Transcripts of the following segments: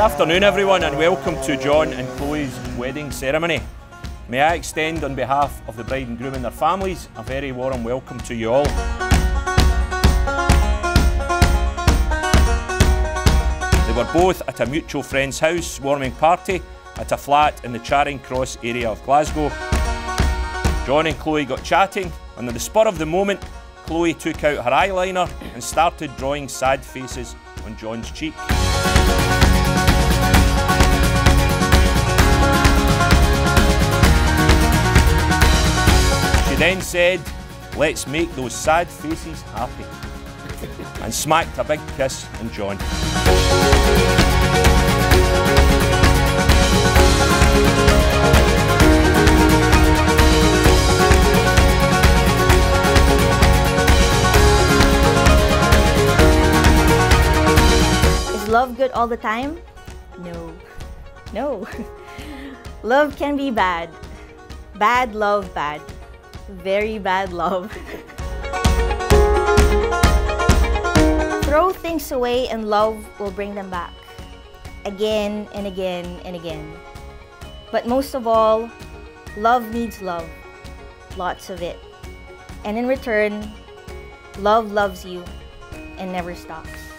afternoon, everyone, and welcome to John and Chloe's wedding ceremony. May I extend, on behalf of the bride and groom and their families, a very warm welcome to you all. They were both at a mutual friend's house warming party at a flat in the Charing Cross area of Glasgow. John and Chloe got chatting, and on the spur of the moment, Chloe took out her eyeliner and started drawing sad faces on John's cheek. She then said, let's make those sad faces happy, and smacked a big kiss on John. Love good all the time? No. No. love can be bad. Bad love, bad. Very bad love. Throw things away and love will bring them back. Again and again and again. But most of all, love needs love. Lots of it. And in return, love loves you and never stops.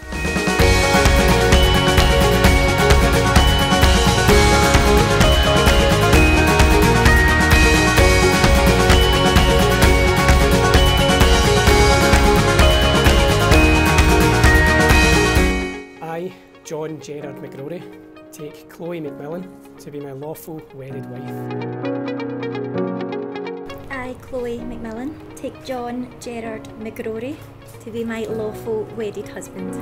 John Gerard McGrory, take Chloe McMillan to be my lawful wedded wife. I, Chloe McMillan, take John Gerard McGrory to be my lawful wedded husband.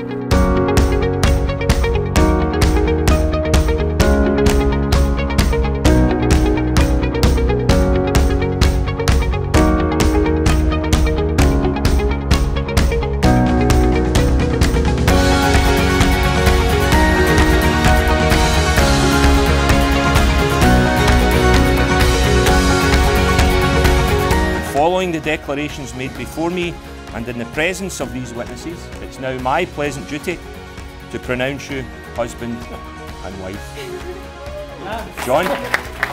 Following the declarations made before me and in the presence of these witnesses, it's now my pleasant duty to pronounce you husband and wife. John?